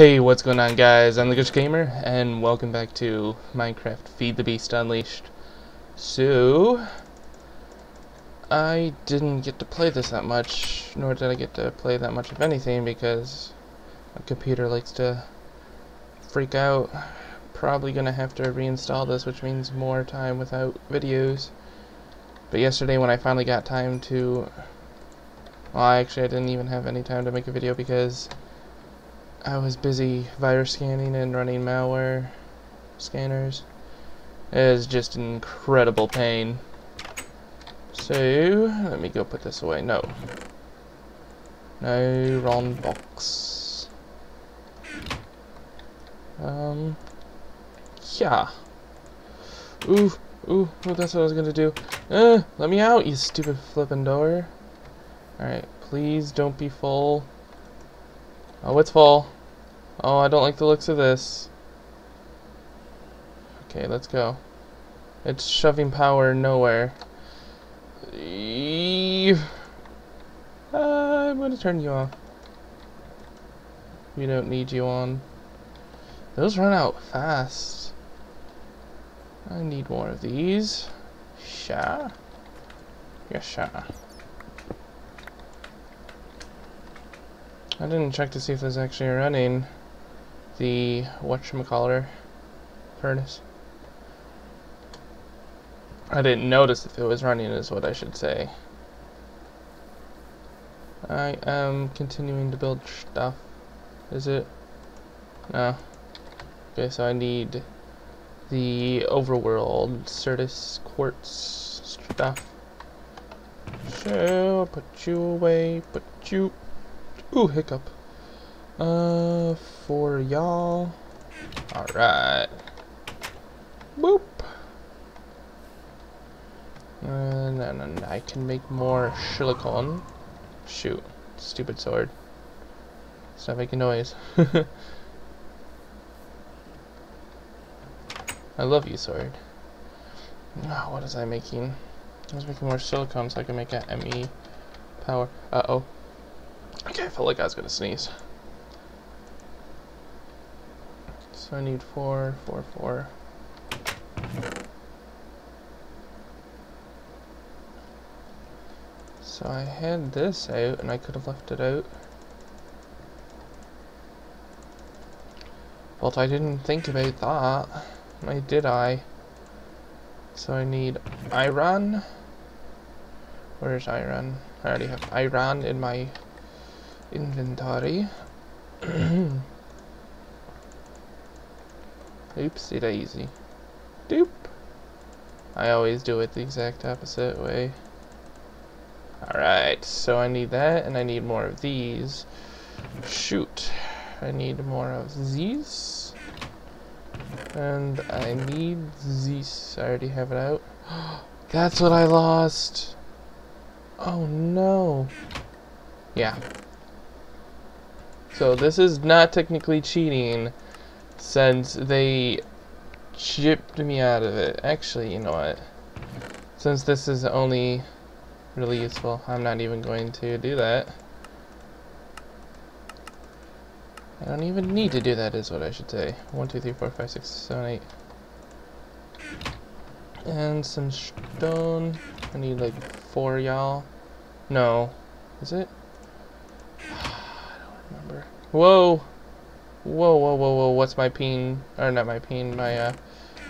Hey, what's going on guys? I'm the Glitched Gamer, and welcome back to Minecraft Feed the Beast Unleashed. So, I didn't get to play this that much, nor did I get to play that much of anything, because my computer likes to freak out. Probably gonna have to reinstall this, which means more time without videos. But yesterday when I finally got time to... Well, actually I didn't even have any time to make a video because I was busy virus scanning and running malware scanners. It is just incredible pain. So, let me go put this away. No. No, wrong box. Um, yeah. Ooh, ooh, ooh, that's what I was gonna do. Uh, let me out, you stupid flipping door. Alright, please don't be full. Oh, it's full. Oh, I don't like the looks of this. Okay, let's go. It's shoving power nowhere. Eeeh. Ah, I'm gonna turn you off. We don't need you on. Those run out fast. I need more of these. Sha. Yes, sha. I didn't check to see if there's actually running the whatchamacallit furnace. I didn't notice if it was running is what I should say. I am continuing to build stuff. Is it? No. Okay, so I need the overworld Certus quartz stuff. So, put you away, put you Ooh, hiccup. Uh, for y'all. Alright. Boop. And then I can make more silicon. Shoot. Stupid sword. Stop making noise. I love you, sword. Oh, what was I making? I was making more silicon so I can make a ME power. Uh-oh. Okay, I felt like I was gonna sneeze. So I need four, four, four. So I had this out, and I could have left it out. But I didn't think about that. Why did I? So I need iron. Where's iron? I already have iron in my inventory. Oopsie daisy. Doop. I always do it the exact opposite way. Alright, so I need that, and I need more of these. Shoot. I need more of these. And I need these. I already have it out. That's what I lost. Oh no. Yeah, so this is not technically cheating since they chipped me out of it. Actually, you know what? Since this is only really useful, I'm not even going to do that. I don't even need to do that is what I should say. 1, 2, 3, 4, 5, 6, 7, 8. And some stone. I need like four y'all. No. Is it? I don't remember. Whoa! Whoa, whoa, whoa, whoa, what's my ping, or not my ping, my uh,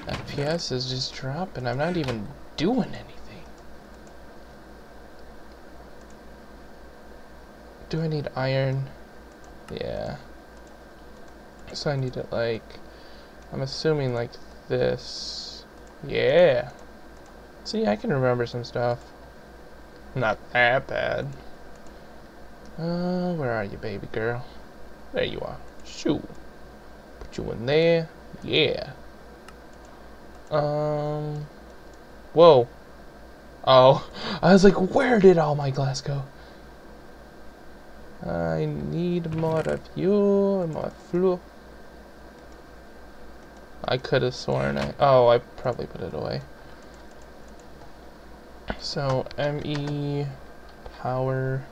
FPS is just dropping. I'm not even doing anything. Do I need iron? Yeah. So I need it like, I'm assuming like this. Yeah. See, I can remember some stuff. Not that bad. Uh, where are you, baby girl? There you are. Shoot. Put you in there. Yeah. Um. Whoa. Oh. I was like, where did all my glass go? I need more of you and more flu. I could have sworn I... Oh, I probably put it away. So, ME power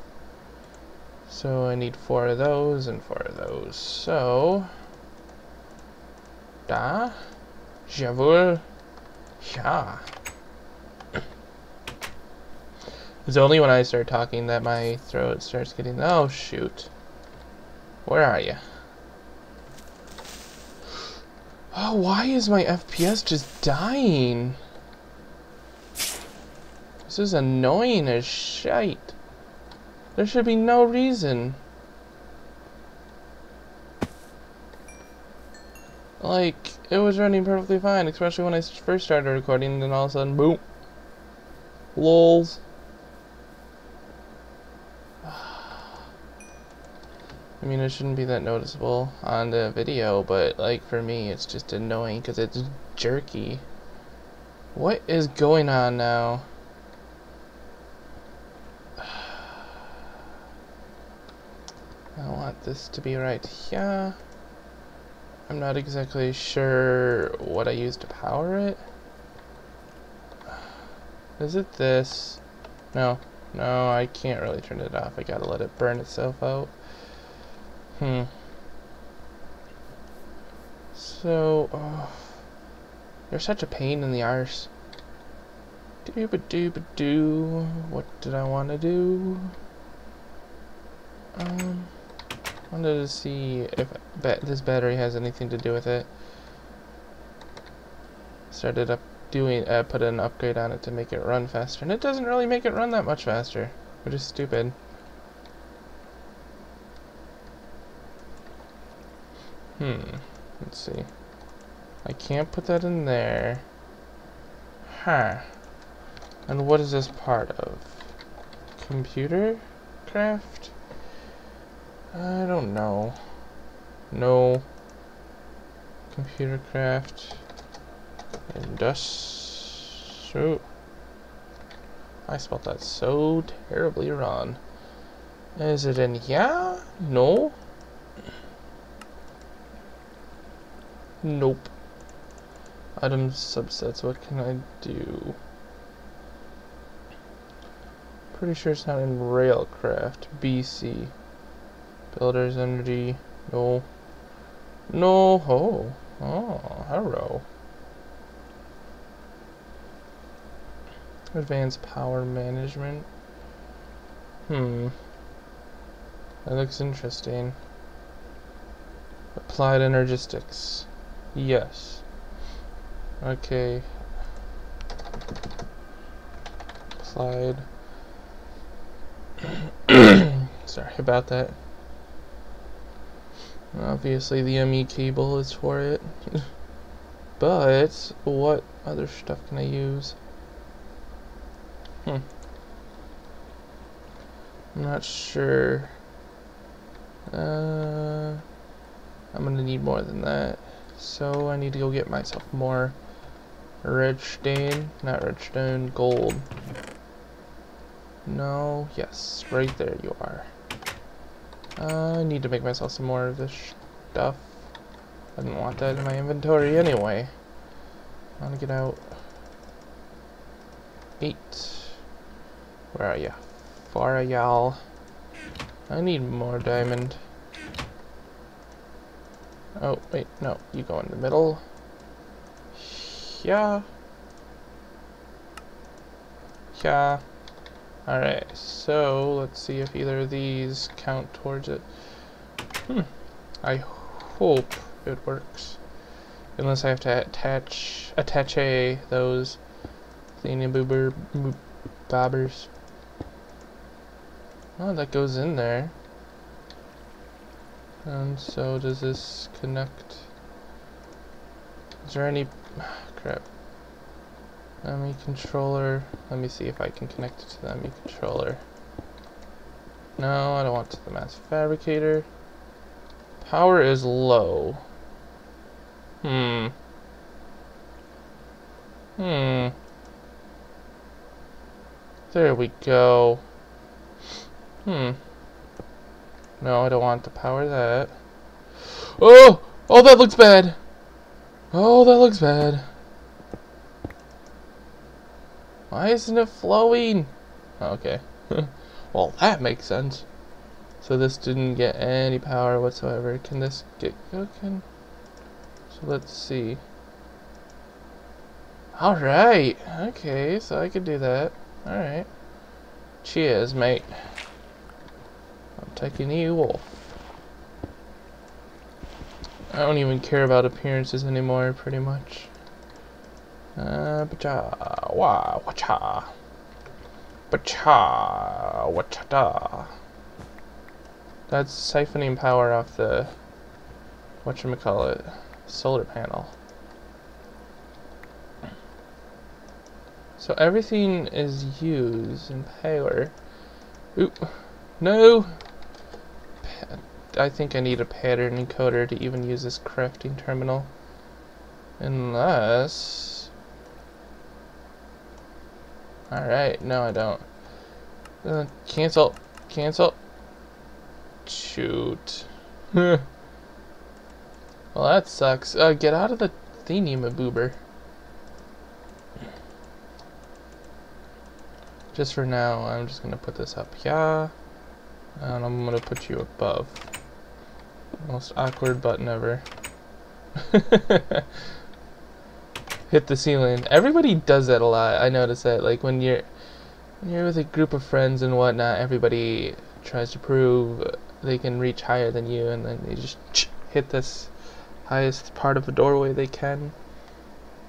So I need four of those and four of those. So da jawohl ja. It's only when I start talking that my throat starts getting oh shoot. Where are you? Oh, why is my FPS just dying? This is annoying as shite. There should be no reason. Like, it was running perfectly fine, especially when I first started recording, and then all of a sudden, boom. Lols. I mean, it shouldn't be that noticeable on the video, but, like, for me, it's just annoying because it's jerky. What is going on now? I want this to be right here. I'm not exactly sure what I use to power it. Is it this? No. No, I can't really turn it off. I gotta let it burn itself out. Hmm. So, oh, you're such a pain in the arse. Dooba dooba doo. What did I want to do? Um, wanted to see if ba this battery has anything to do with it. Started up doing, uh, put an upgrade on it to make it run faster, and it doesn't really make it run that much faster, which is stupid. Hmm. Let's see. I can't put that in there. Huh. And what is this part of? Computer craft? I don't know. No. Computer craft. Industri... I spelled that so terribly wrong. Is it in here? No. Nope. Item subsets, what can I do? Pretty sure it's not in Railcraft. BC. Builders Energy. No. No. Oh. Oh, hello. Advanced Power Management. Hmm. That looks interesting. Applied Energistics. Yes. Okay. Applied. Sorry about that. Obviously the ME cable is for it. but, what other stuff can I use? Hmm. I'm not sure. Uh, I'm gonna need more than that. So I need to go get myself more redstone, not redstone, gold. No, yes, right there you are. I need to make myself some more of this stuff. I didn't want that in my inventory anyway. I want to get out. Eight. Where are ya? Far y'all. I need more diamond. Oh, wait, no. You go in the middle. Yeah. Yeah. Alright, so let's see if either of these count towards it. Hmm. I hope it works. Unless I have to attach attache those thingy bobbers. Oh, that goes in there. And so does this connect? Is there any... crap. ME controller. Let me see if I can connect it to the ME controller. No, I don't want to the mass fabricator. Power is low. Hmm. Hmm. There we go. Hmm. No, I don't want to power that. Oh! Oh, that looks bad! Oh, that looks bad. Why isn't it flowing? Oh, okay. well, that makes sense. So this didn't get any power whatsoever. Can this get cooking? So let's see. Alright. Okay, so I could do that. Alright. Cheers, mate. I'm taking you off. I don't even care about appearances anymore, pretty much. Uh, bacha, wa, wacha. Bacha, wachada. That's siphoning power off the, whatchamacallit, solar panel. So everything is used in power. Oop. No! I think I need a pattern encoder to even use this crafting terminal. Unless... Alright, no I don't. Uh, cancel. Cancel. Shoot. well, that sucks. Uh, get out of the thingy, boober. Just for now, I'm just gonna put this up here. And I'm gonna put you above. Most awkward button ever. Hit the ceiling. Everybody does that a lot. I notice that. Like when you're when you're with a group of friends and whatnot, everybody tries to prove they can reach higher than you, and then they just hit this highest part of a doorway they can.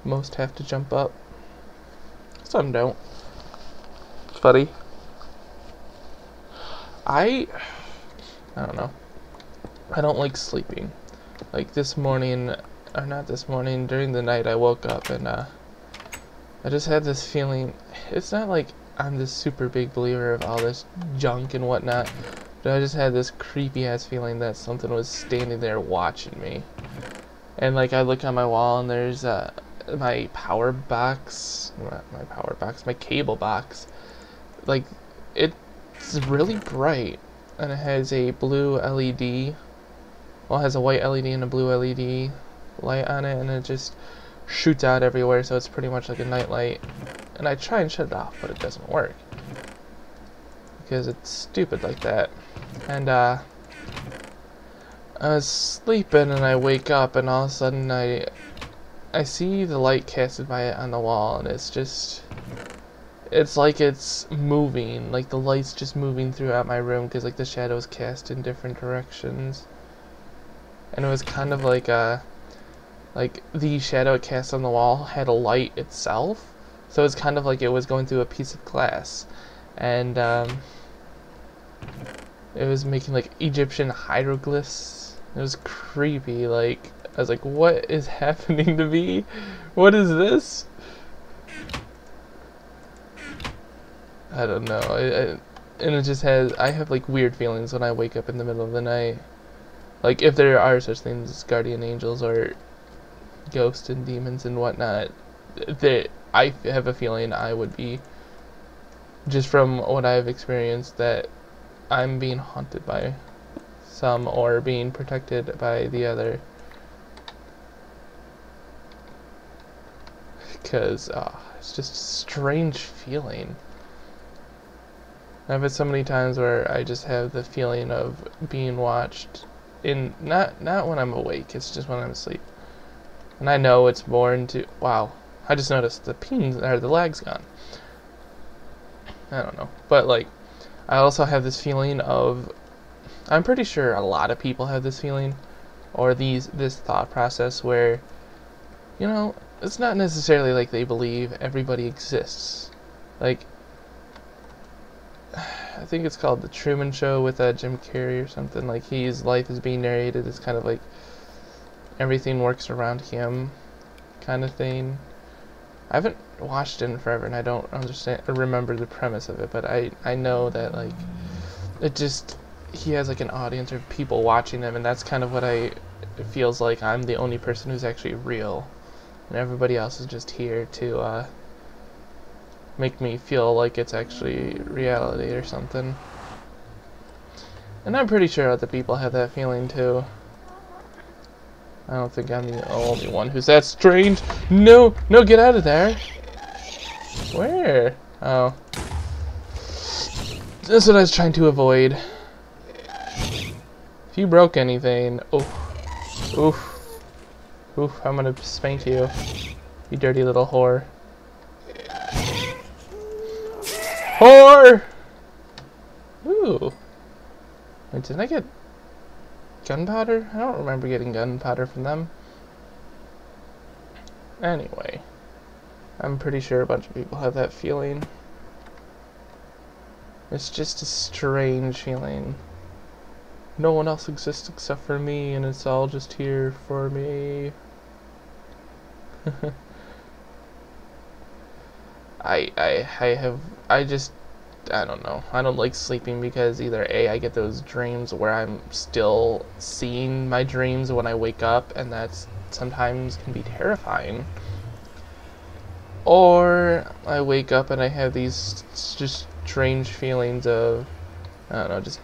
Most have to jump up. Some don't. It's funny. I I don't know. I don't like sleeping. Like this morning, or not this morning, during the night I woke up and uh, I just had this feeling. It's not like I'm this super big believer of all this junk and whatnot, but I just had this creepy ass feeling that something was standing there watching me. And like I look on my wall and there's uh, my power box, my power box, my cable box. Like it's really bright and it has a blue LED. Well, it has a white LED and a blue LED light on it, and it just shoots out everywhere, so it's pretty much like a night light. And I try and shut it off, but it doesn't work because it's stupid like that. And uh, I was sleeping and I wake up and all of a sudden I I see the light casted by it on the wall and it's just it's like it's moving like the light's just moving throughout my room because like the shadows cast in different directions and it was kind of like a like the shadow it cast on the wall had a light itself so it's kind of like it was going through a piece of glass and um, it was making like Egyptian hieroglyphs it was creepy like I was like what is happening to me what is this I don't know. I, I, and it just has. I have like weird feelings when I wake up in the middle of the night. Like if there are such things as guardian angels or ghosts and demons and whatnot, that I have a feeling I would be. Just from what I've experienced, that I'm being haunted by some or being protected by the other. Because uh, it's just a strange feeling. I've had so many times where I just have the feeling of being watched in not not when I'm awake, it's just when I'm asleep. And I know it's more into wow. I just noticed the pings or the lag's gone. I don't know. But like I also have this feeling of I'm pretty sure a lot of people have this feeling or these this thought process where you know, it's not necessarily like they believe everybody exists. Like I think it's called The Truman Show with uh, Jim Carrey or something. Like his life is being narrated. It's kind of like everything works around him, kind of thing. I haven't watched it in forever, and I don't understand remember the premise of it. But I I know that like it just he has like an audience of people watching him, and that's kind of what I it feels like. I'm the only person who's actually real, and everybody else is just here to. Uh, make me feel like it's actually reality or something. And I'm pretty sure other people have that feeling too. I don't think I'm the only one who's that strange. No, no, get out of there. Where? Oh. That's what I was trying to avoid. If you broke anything, oof, oof, oof, I'm gonna spank you, you dirty little whore. Whore! Ooh. Wait, did I get gunpowder? I don't remember getting gunpowder from them. Anyway, I'm pretty sure a bunch of people have that feeling. It's just a strange feeling. No one else exists except for me, and it's all just here for me. I, I, I have, I just, I don't know. I don't like sleeping because either A, I get those dreams where I'm still seeing my dreams when I wake up, and that's sometimes can be terrifying. Or I wake up and I have these just strange feelings of, I don't know, just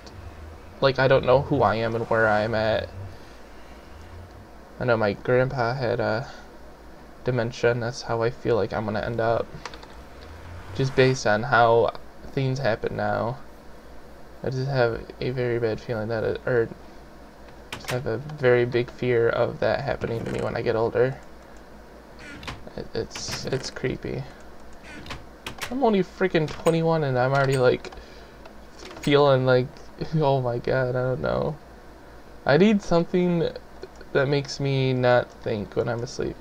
like I don't know who I am and where I'm at. I know my grandpa had uh, dementia, and that's how I feel like I'm gonna end up. Just based on how things happen now. I just have a very bad feeling that it, or just have a very big fear of that happening to me when I get older. It, it's it's creepy. I'm only freaking 21 and I'm already like feeling like oh my god, I don't know. I need something that makes me not think when I'm asleep.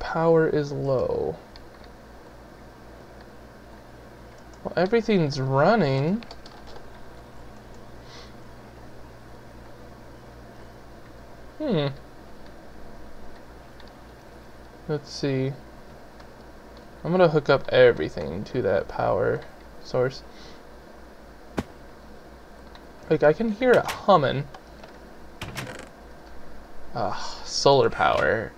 Power is low. Well, everything's running. Hmm. Let's see. I'm gonna hook up everything to that power source. Like, I can hear it humming. Ah, solar power.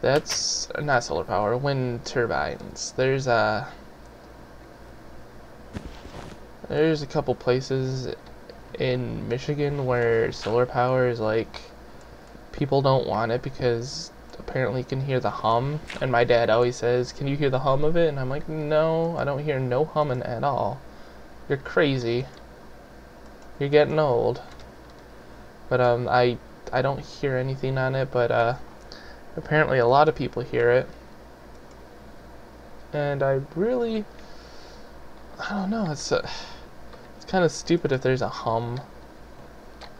That's not solar power, wind turbines. There's a there's a couple places in Michigan where solar power is like people don't want it because apparently you can hear the hum. And my dad always says can you hear the hum of it? And I'm like no I don't hear no humming at all. You're crazy. You're getting old. But um I I don't hear anything on it but uh apparently a lot of people hear it. And I really I don't know it's uh, it's kind of stupid if there's a hum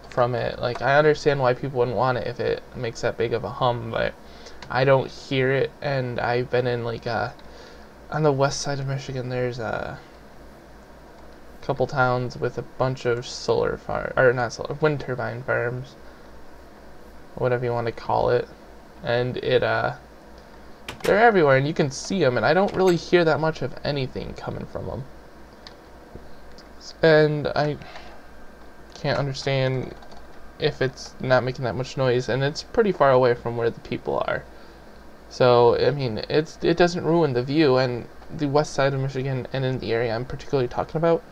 from it. Like, I understand why people wouldn't want it if it makes that big of a hum, but I don't hear it. And I've been in, like, uh, on the west side of Michigan, there's a couple towns with a bunch of solar farm or not solar, wind turbine farms, whatever you want to call it. And it, uh, they're everywhere and you can see them, and I don't really hear that much of anything coming from them. And I can't understand if it's not making that much noise, and it's pretty far away from where the people are. So I mean, it's it doesn't ruin the view, and the west side of Michigan and in the area I'm particularly talking about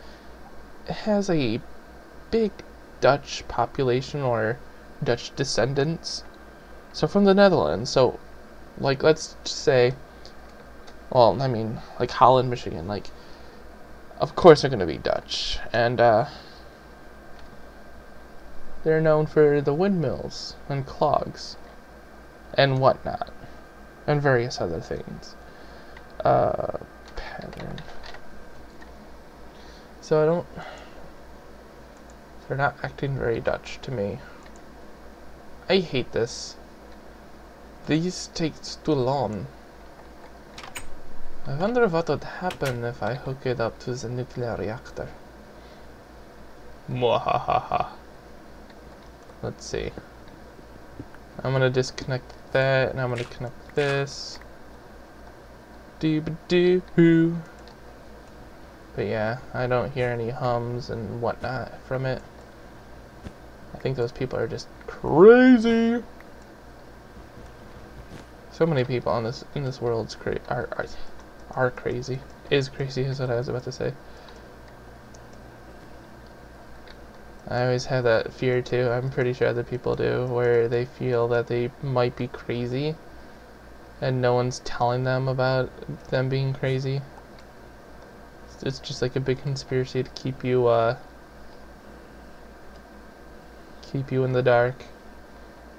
has a big Dutch population or Dutch descendants. So from the Netherlands. So like let's say well, I mean like Holland, Michigan, like of course they're going to be Dutch. And uh, they're known for the windmills and clogs and whatnot and various other things. Uh, pattern. So I don't. They're not acting very Dutch to me. I hate this. These take too long. I wonder what would happen if I hook it up to the nuclear reactor. Mwahaha. Let's see. I'm gonna disconnect that, and I'm gonna connect this. Doo doo hoo. But yeah, I don't hear any hums and whatnot from it. I think those people are just crazy. So many people on this in this world are, are are crazy. Is crazy is what I was about to say. I always have that fear too, I'm pretty sure other people do, where they feel that they might be crazy and no one's telling them about them being crazy. It's just like a big conspiracy to keep you uh, keep you in the dark.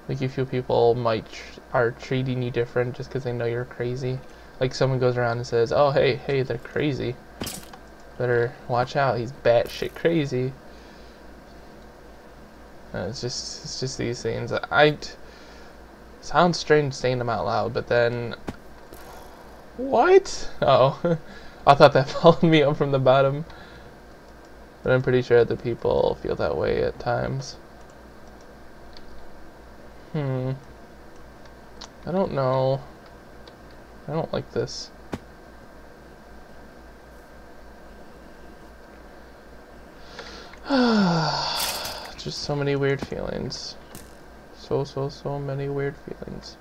Like you feel people might tr- are treating you different just because they know you're crazy. Like someone goes around and says, "Oh, hey, hey, they're crazy. Better watch out. He's batshit crazy." And it's just it's just these things. I sounds strange saying them out loud, but then what? Oh, I thought that followed me up from the bottom. But I'm pretty sure other people feel that way at times. Hmm. I don't know. I don't like this. Just so many weird feelings. So, so, so many weird feelings.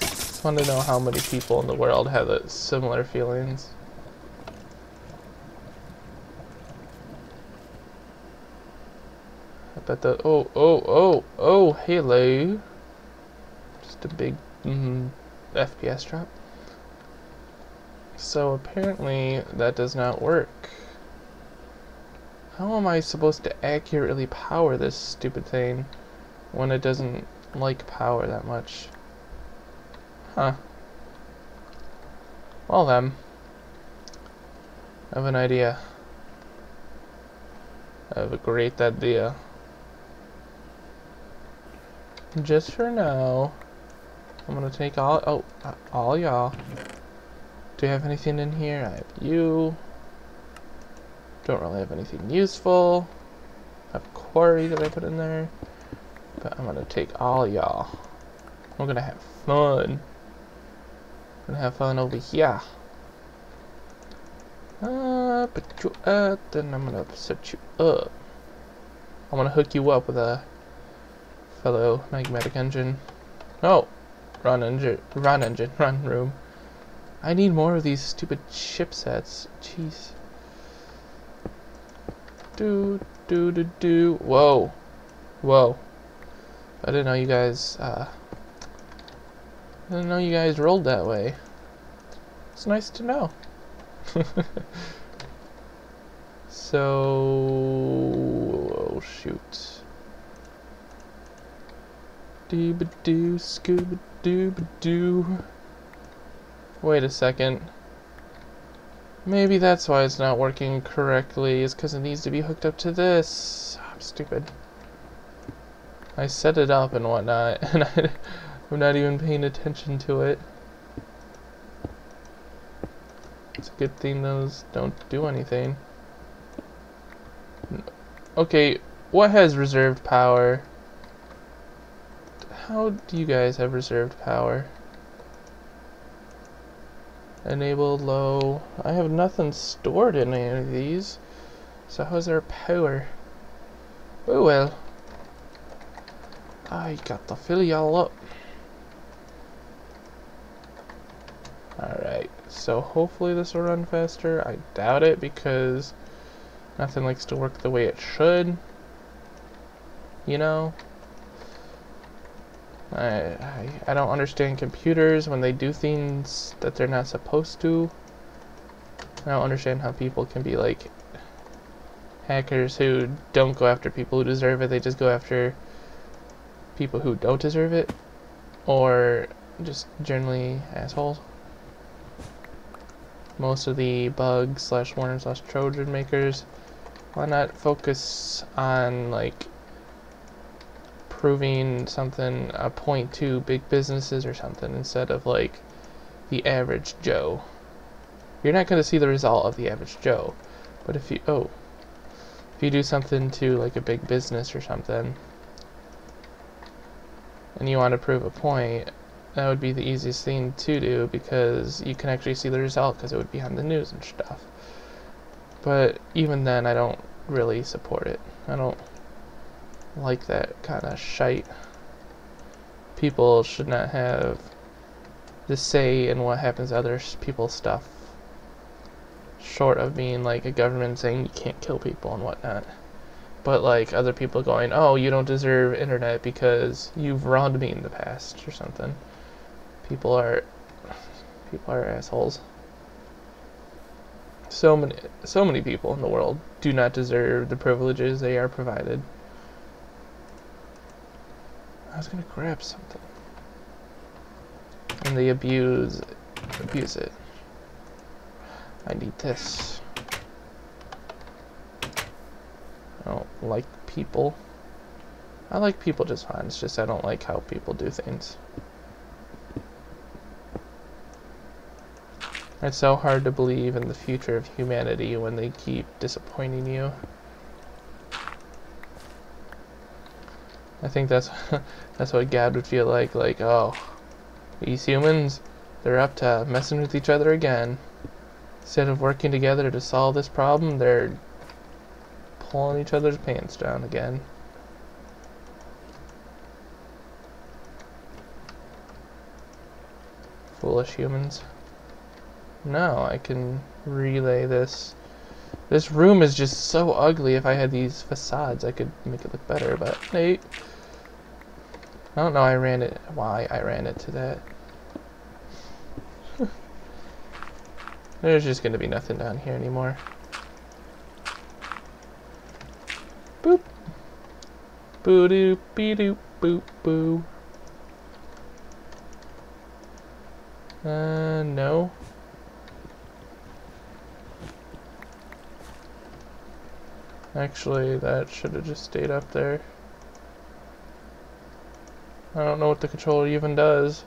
Just want to know how many people in the world have that similar feelings. I bet the oh oh oh oh hello. A big mm, FPS drop. So apparently that does not work. How am I supposed to accurately power this stupid thing when it doesn't like power that much? Huh. Well then. I have an idea. I have a great idea. Just for now, I'm gonna take all, oh, all y'all. Do you have anything in here? I have you. Don't really have anything useful. I have quarry that I put in there. But I'm gonna take all y'all. We're gonna have fun. We're gonna have fun over here. Uh, put you up, then I'm gonna set you up. I'm gonna hook you up with a fellow magmatic engine. Oh, run engine, run engine, run room. I need more of these stupid chipsets. Jeez. Do do do do. Whoa, whoa. I didn't know you guys. Uh, I didn't know you guys rolled that way. It's nice to know. so, oh shoot. Dooba doo, scooba dooba doo. Wait a second. Maybe that's why it's not working correctly, is because it needs to be hooked up to this. I'm stupid. I set it up and whatnot, and I, I'm not even paying attention to it. It's a good thing those don't do anything. Okay, what has reserved power? How do you guys have reserved power? Enabled low. I have nothing stored in any of these. So how's there power? Oh well. I got to fill y'all up. Alright, so hopefully this will run faster. I doubt it because nothing likes to work the way it should. You know? I, I, I don't understand computers when they do things that they're not supposed to. I don't understand how people can be like hackers who don't go after people who deserve it. They just go after people who don't deserve it. Or just generally assholes. Most of the bug slash warner slash trojan makers, why not focus on like proving something a point to big businesses or something instead of like the average Joe. You're not going to see the result of the average Joe, but if you oh, if you do something to like a big business or something, and you want to prove a point, that would be the easiest thing to do because you can actually see the result because it would be on the news and stuff. But even then, I don't really support it. I don't like that kind of shite. People should not have the say in what happens to other people's stuff. Short of being like a government saying you can't kill people and whatnot. But like other people going, oh, you don't deserve internet because you've wronged me in the past or something. People are people are assholes. So many, so many people in the world do not deserve the privileges they are provided. I was gonna grab something. And they abuse, abuse it. I need this. I don't like people. I like people just fine, it's just I don't like how people do things. It's so hard to believe in the future of humanity when they keep disappointing you. I think that's that's what God would feel like, like, oh, these humans, they're up to messing with each other again. Instead of working together to solve this problem, they're pulling each other's pants down again. Foolish humans. No, I can relay this. This room is just so ugly. If I had these facades, I could make it look better, but hey. I don't know I ran it, why I ran it to that. There's just gonna be nothing down here anymore. Boop. Boo doo bee doo boop boo. Uh, no. Actually, that should have just stayed up there. I don't know what the controller even does.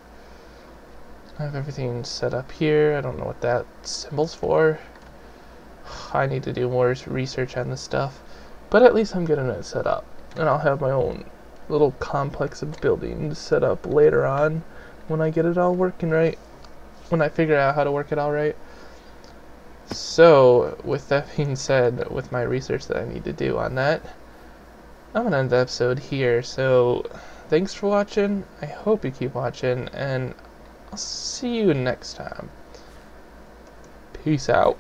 I have everything set up here. I don't know what that symbol's for. I need to do more research on this stuff. But at least I'm getting it set up. And I'll have my own little complex of buildings set up later on when I get it all working right. When I figure out how to work it all right. So, with that being said, with my research that I need to do on that, I'm going to end the episode here. So, thanks for watching. I hope you keep watching, and I'll see you next time. Peace out.